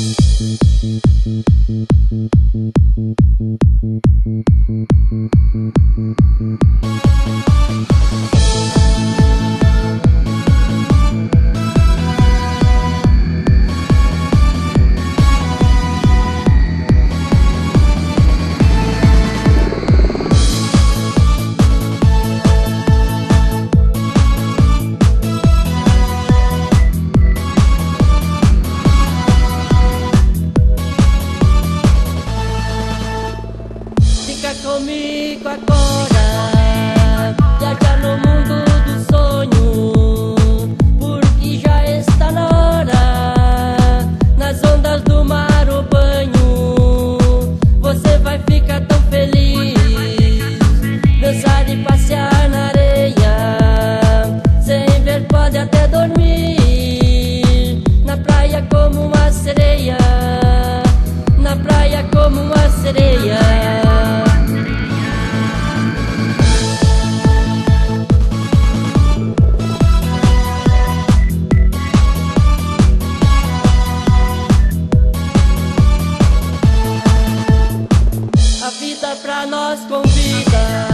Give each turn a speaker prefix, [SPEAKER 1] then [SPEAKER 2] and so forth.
[SPEAKER 1] Thank you. comigo agora, viajar tá no mundo do sonho, porque já está na hora, nas ondas do mar o banho, você vai ficar tão feliz, dançar e passear na areia, sem ver pode até dormir, na praia como uma sereia, na praia como uma sereia. pra nós convida.